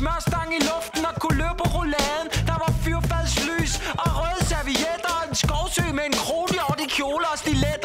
Smørstang i luften og kunne løbe rouladen. Der var fyrfadslys og røde servietter Og en skovsø med en kronhjort i kjole og stilet.